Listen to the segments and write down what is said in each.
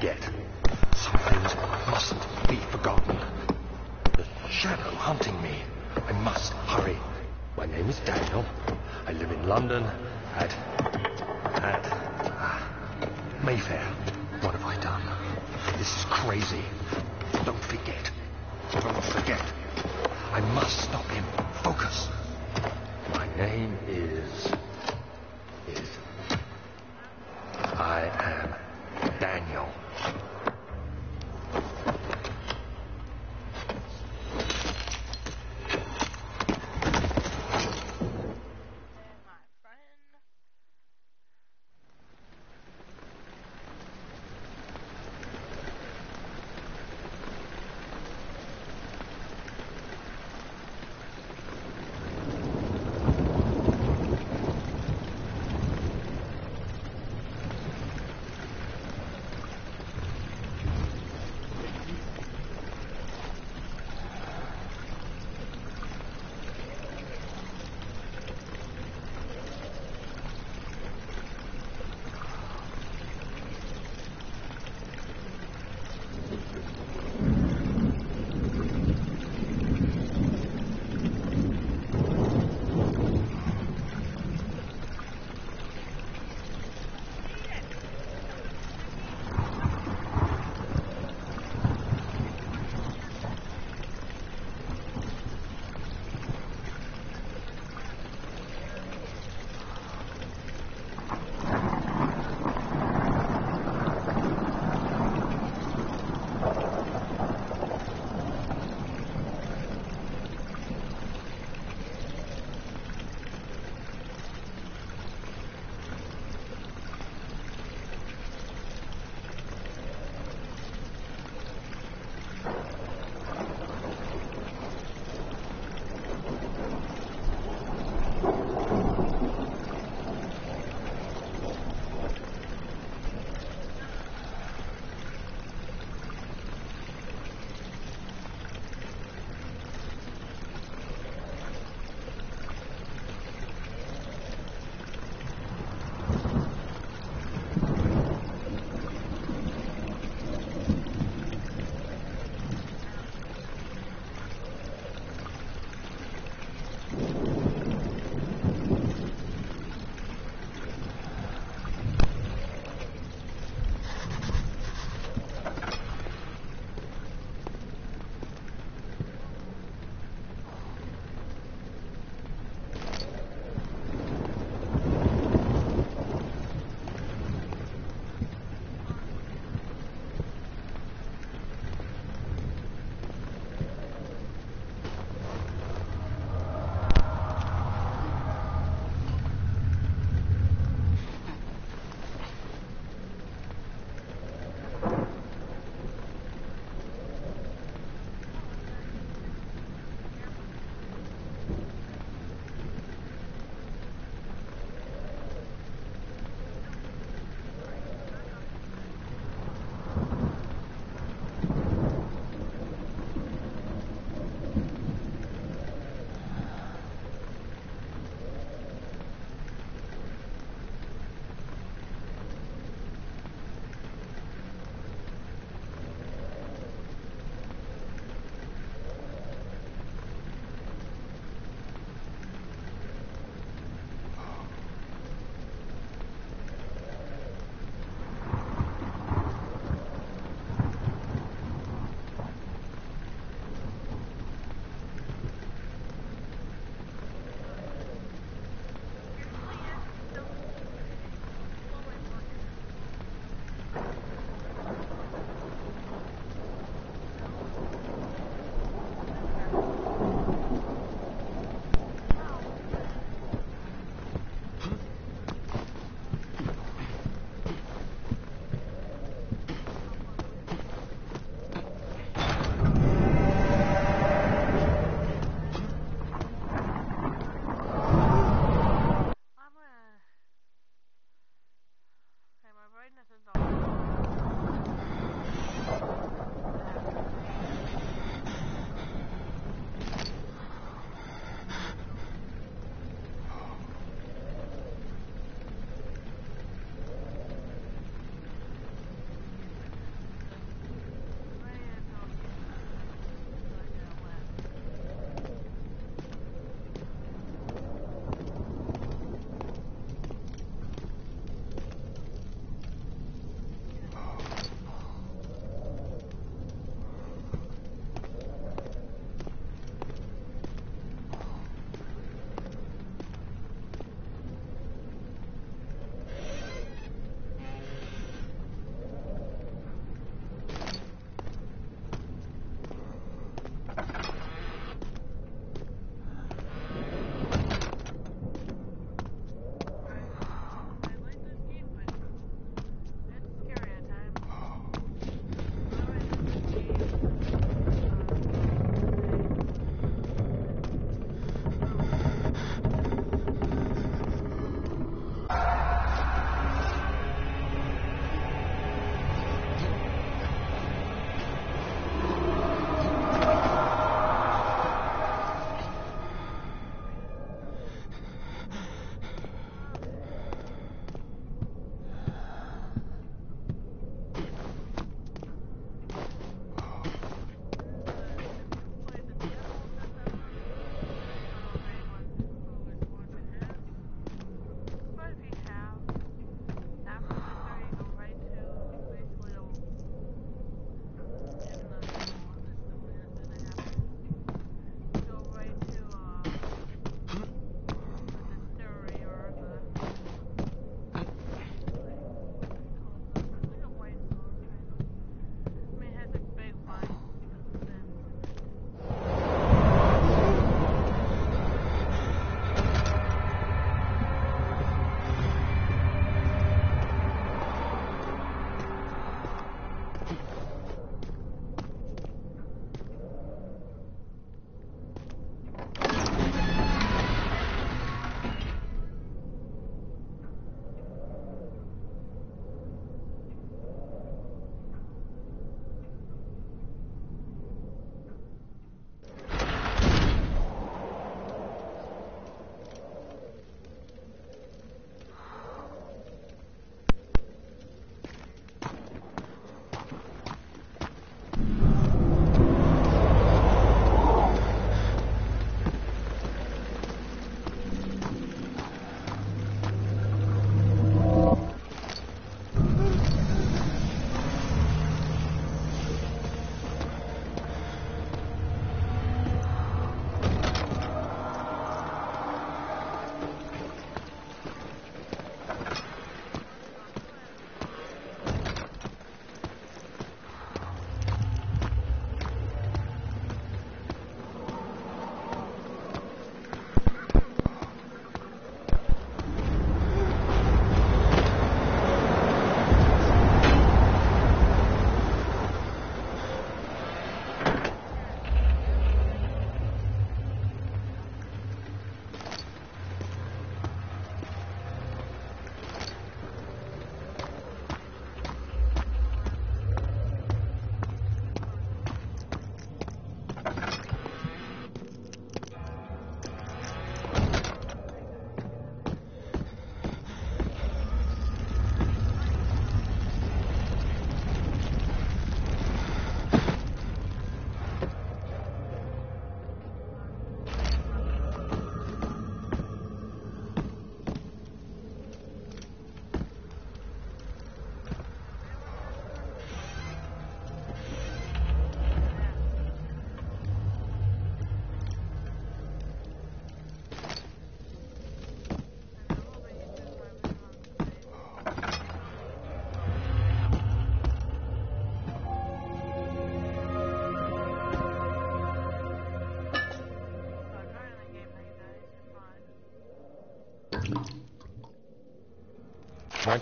forget. Some things mustn't be forgotten. The shadow hunting me. I must hurry. My name is Daniel. I live in London at... at... Uh, Mayfair. What have I done? This is crazy. Don't forget. Don't forget. I must stop him. Focus. My name is... is... I am Daniel.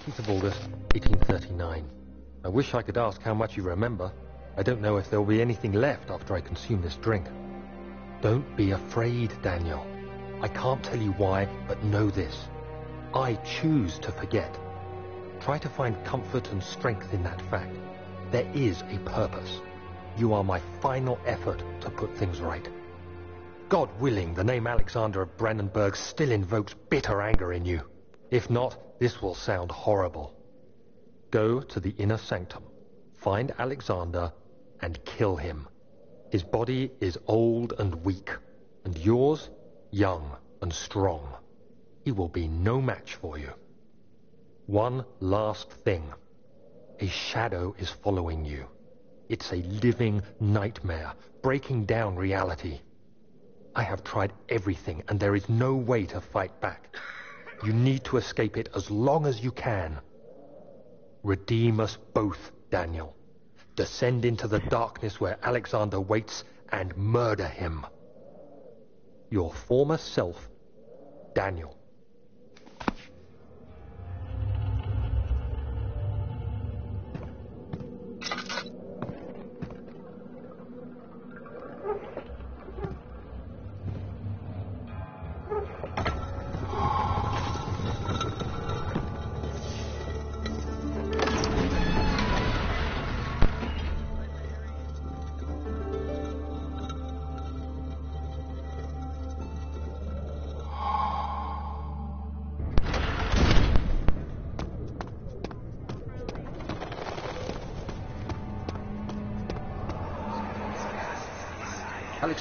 19th of August, 1839. I wish I could ask how much you remember. I don't know if there will be anything left after I consume this drink. Don't be afraid, Daniel. I can't tell you why, but know this. I choose to forget. Try to find comfort and strength in that fact. There is a purpose. You are my final effort to put things right. God willing, the name Alexander of Brennenburg still invokes bitter anger in you. If not, this will sound horrible. Go to the inner sanctum, find Alexander, and kill him. His body is old and weak, and yours young and strong. He will be no match for you. One last thing. A shadow is following you. It's a living nightmare, breaking down reality. I have tried everything, and there is no way to fight back. You need to escape it as long as you can. Redeem us both, Daniel. Descend into the darkness where Alexander waits and murder him. Your former self, Daniel.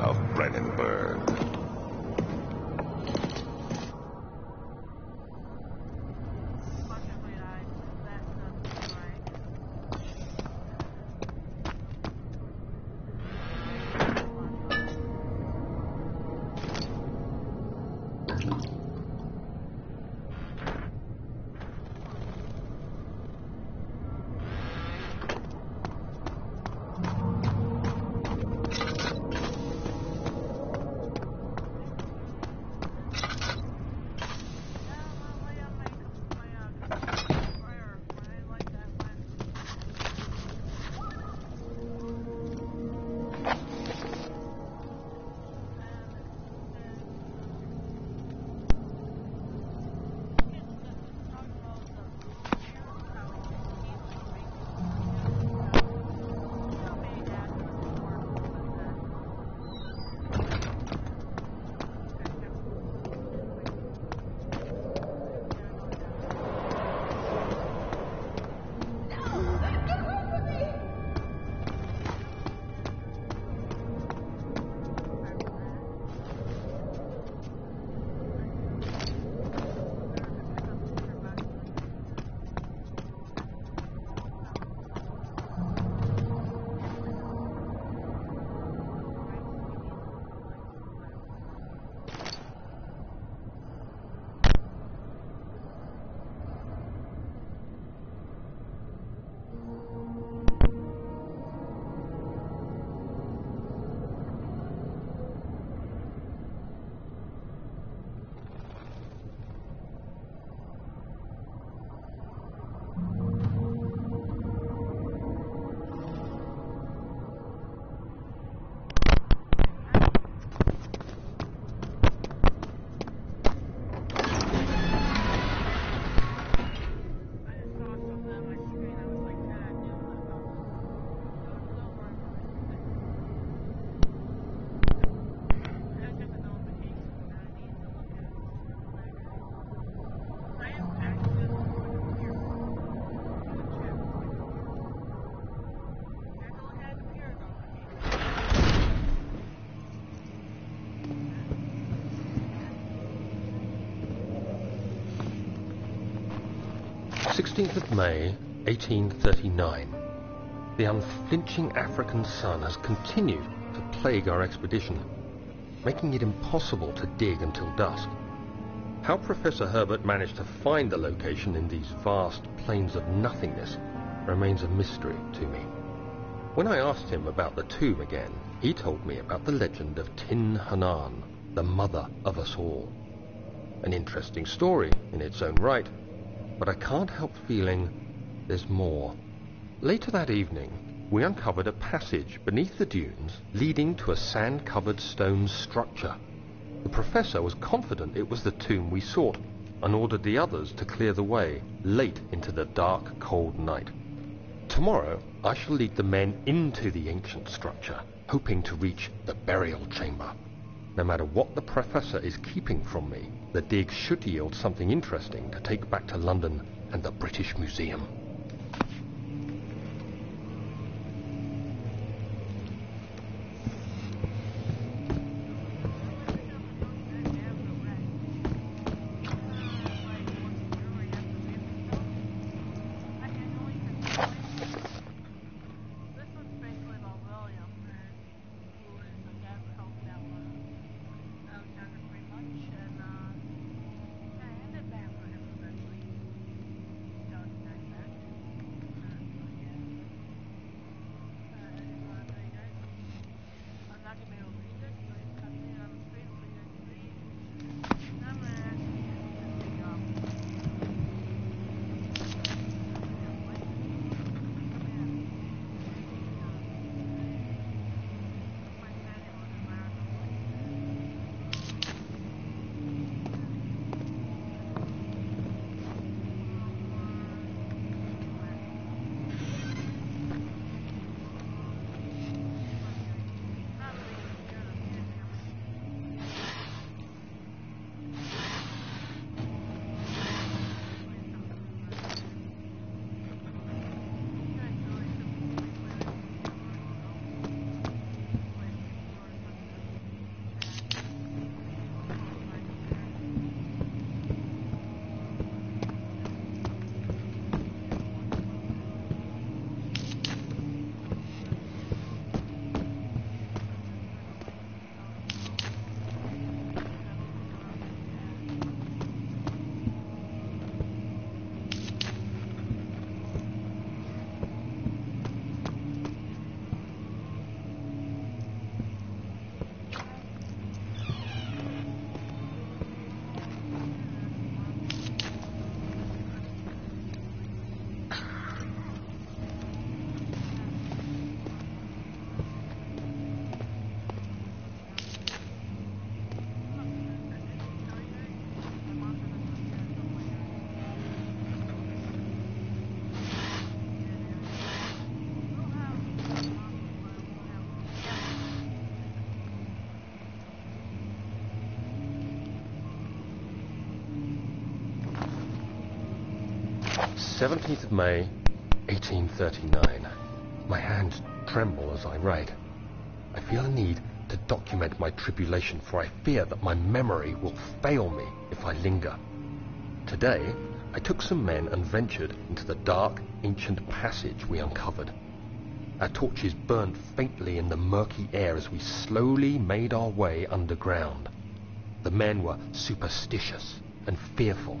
of Brennenburg. May, 1839. The unflinching African sun has continued to plague our expedition, making it impossible to dig until dusk. How Professor Herbert managed to find the location in these vast plains of nothingness remains a mystery to me. When I asked him about the tomb again, he told me about the legend of Tin Hinan, the mother of us all. An interesting story in its own right, but I can't help feeling there's more. Later that evening, we uncovered a passage beneath the dunes leading to a sand-covered stone structure. The professor was confident it was the tomb we sought and ordered the others to clear the way late into the dark, cold night. Tomorrow, I shall lead the men into the ancient structure, hoping to reach the burial chamber. No matter what the professor is keeping from me, the dig should yield something interesting to take back to London and the British Museum. 17th of May, 1839. My hands tremble as I write. I feel a need to document my tribulation, for I fear that my memory will fail me if I linger. Today, I took some men and ventured into the dark, ancient passage we uncovered. Our torches burned faintly in the murky air as we slowly made our way underground. The men were superstitious and fearful.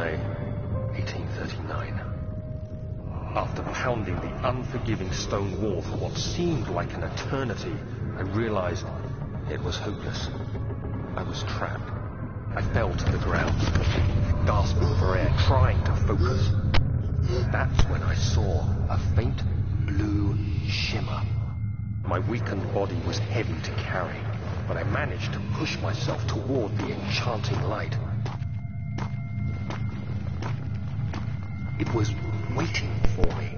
May, 1839. After pounding the unforgiving stone wall for what seemed like an eternity, I realized it was hopeless. I was trapped. I fell to the ground, gasping for air, trying to focus. That's when I saw a faint blue shimmer. My weakened body was heavy to carry, but I managed to push myself toward the enchanting light. It was waiting for me.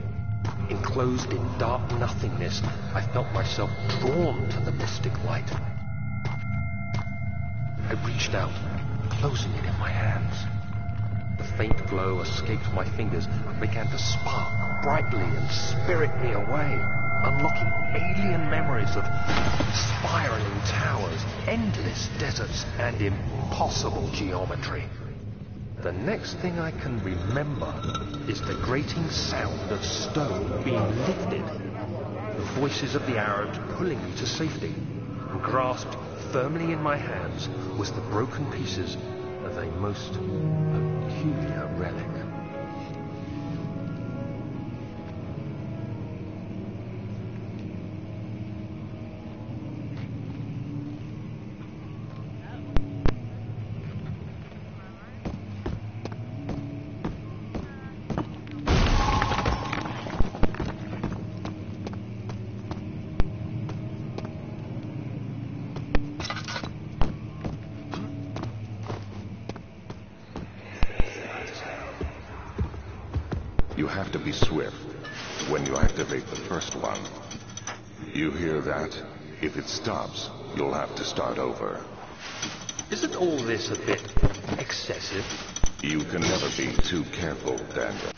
Enclosed in dark nothingness, I felt myself drawn to the mystic light. I reached out, closing it in my hands. The faint glow escaped my fingers and began to spark brightly and spirit me away, unlocking alien memories of spiraling towers, endless deserts, and impossible geometry. The next thing I can remember is the grating sound of stone being lifted, the voices of the Arabs pulling me to safety, and grasped firmly in my hands was the broken pieces of a most peculiar relic. You have to be swift when you activate the first one. You hear that? If it stops, you'll have to start over. Isn't all this a bit excessive? You can never be too careful, Daniel.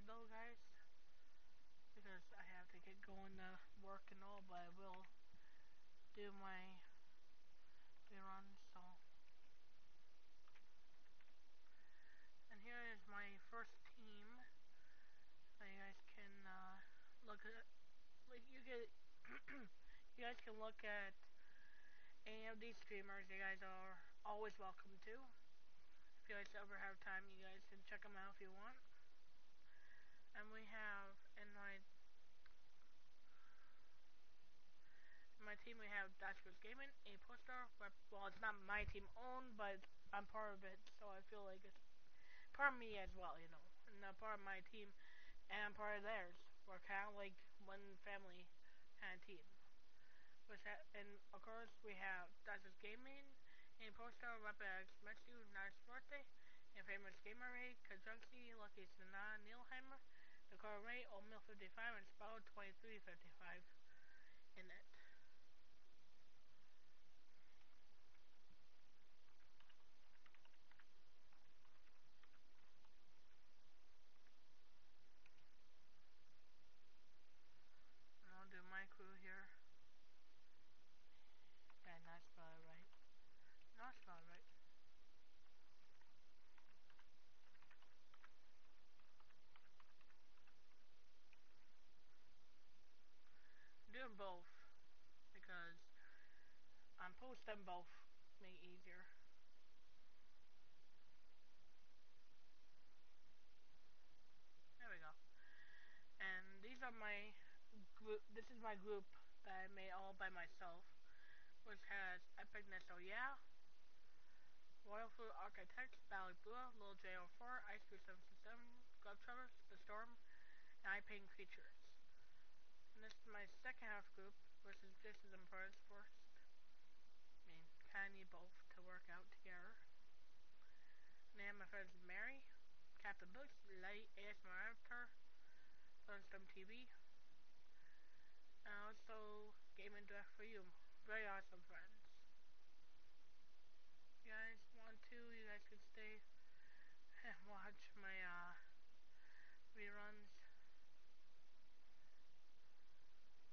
Here though, guys, because I have to get going to work and all. But I will do my rerun, so. And here is my first team. So you guys can uh, look at, like you get, you guys can look at any of these streamers. You guys are always welcome to. If you guys ever have time, you guys can check them out if you want. And we have in my my team we have Dashboards Gaming, a poster. Well, it's not my team owned, but I'm part of it, so I feel like it's part of me as well, you know. And a part of my team, and I'm part of theirs. We're kind of like one family kind of team. Which ha and of course we have Dashboards Gaming, a poster Rapid Matthew, nice birthday, and famous gamer Ray, Kajuxi, Lucky Sana, Neilheimer, Dakar Ray, Oatmeal 55, and Spell 2355 in it. do my crew here. Yeah, not spell it right. Not spell it right. doing both because Post them both make it easier. There we go. And these are my group. This is my group that I made all by myself, which has Epicness Oh Yeah, Royal Food Architects, Valley Blue, Little J04, Ice Cream 767, Globetrotters, The Storm, and I Paint Creatures. And this is my second half group, which is This is Emperor's first. Mean, both to work out together. Then my friends Mary, Captain Books, Light ASMR Avatar, Sunstorm TV, and also Gaming Direct for You. Very awesome friends. You guys want to, you guys can stay and watch my uh, reruns.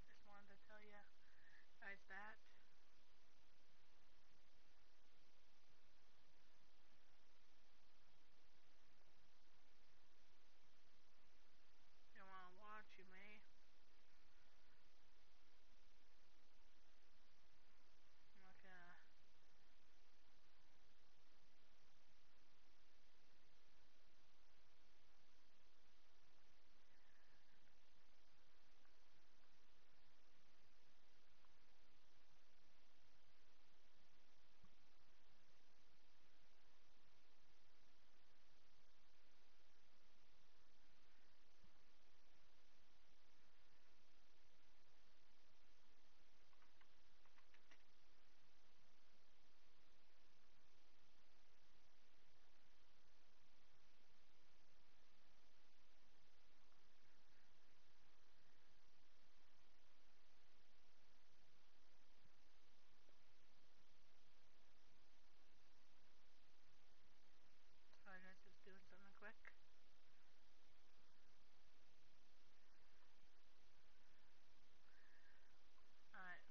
Just wanted to tell you guys that. If you want to watch, you may. I'm not gonna Sorry guys, just doing something quick. Alright.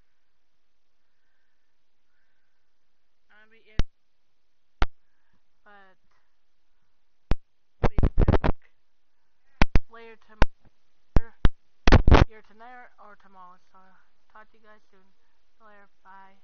I'm gonna be in, but be back later tomorrow, either tonight or tomorrow. So talk to you guys soon. Later, bye.